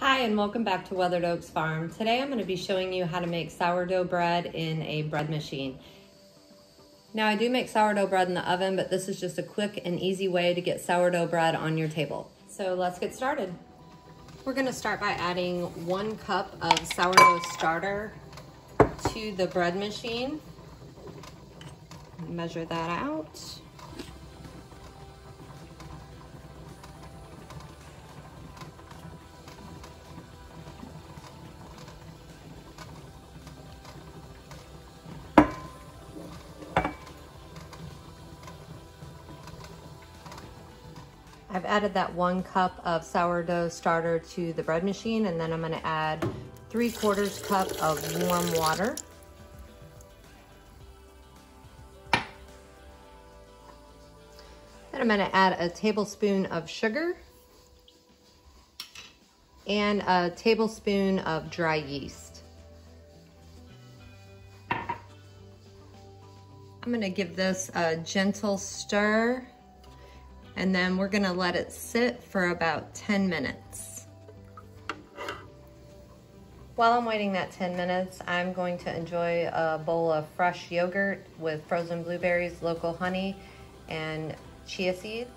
Hi and welcome back to Weathered Oaks Farm. Today I'm going to be showing you how to make sourdough bread in a bread machine. Now I do make sourdough bread in the oven, but this is just a quick and easy way to get sourdough bread on your table. So let's get started. We're going to start by adding one cup of sourdough starter to the bread machine. Measure that out. I've added that one cup of sourdough starter to the bread machine and then I'm gonna add three quarters cup of warm water. Then I'm gonna add a tablespoon of sugar and a tablespoon of dry yeast. I'm gonna give this a gentle stir and then we're gonna let it sit for about 10 minutes. While I'm waiting that 10 minutes, I'm going to enjoy a bowl of fresh yogurt with frozen blueberries, local honey, and chia seeds.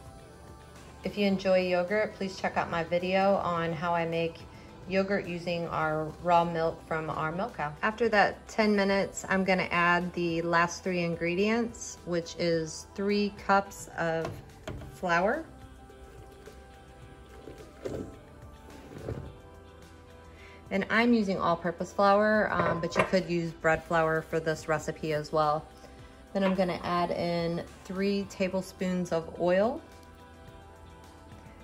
If you enjoy yogurt, please check out my video on how I make yogurt using our raw milk from our milk cow. After that 10 minutes, I'm gonna add the last three ingredients, which is three cups of flour. And I'm using all-purpose flour, um, but you could use bread flour for this recipe as well. Then I'm gonna add in three tablespoons of oil.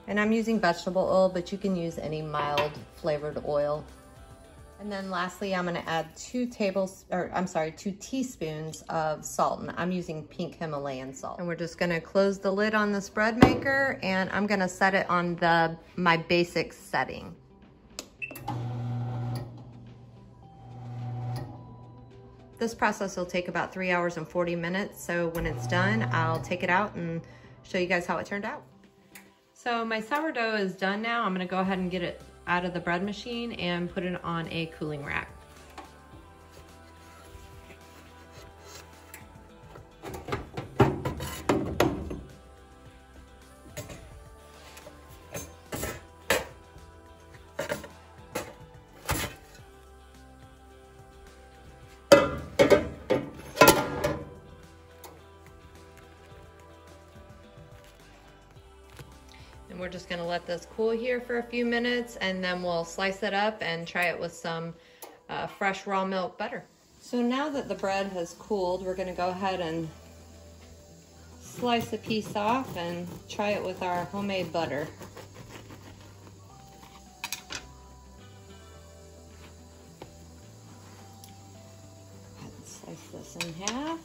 And I'm using vegetable oil, but you can use any mild flavored oil and then lastly, I'm gonna add two tables, or I'm sorry, two teaspoons of salt. And I'm using pink Himalayan salt. And we're just gonna close the lid on this bread maker and I'm gonna set it on the my basic setting. This process will take about three hours and 40 minutes. So when it's done, I'll take it out and show you guys how it turned out. So my sourdough is done now. I'm gonna go ahead and get it out of the bread machine and put it on a cooling rack. We're just gonna let this cool here for a few minutes and then we'll slice it up and try it with some uh, fresh raw milk butter. So now that the bread has cooled, we're gonna go ahead and slice a piece off and try it with our homemade butter. Slice this in half.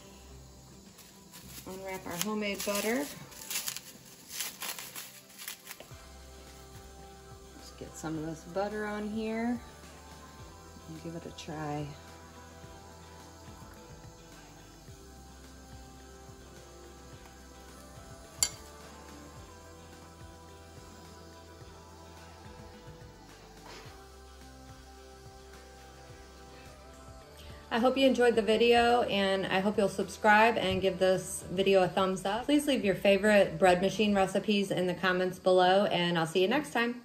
Unwrap our homemade butter. Some of this butter on here and give it a try. I hope you enjoyed the video and I hope you'll subscribe and give this video a thumbs up. Please leave your favorite bread machine recipes in the comments below and I'll see you next time.